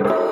you